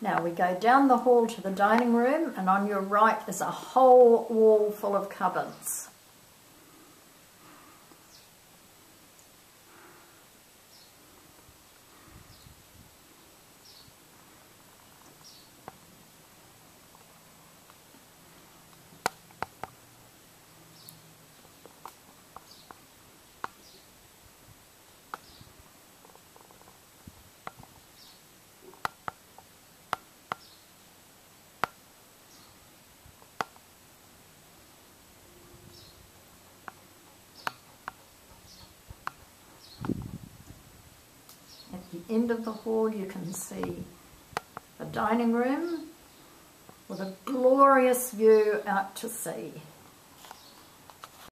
Now we go down the hall to the dining room and on your right is a whole wall full of cupboards. The end of the hall you can see the dining room with a glorious view out to sea.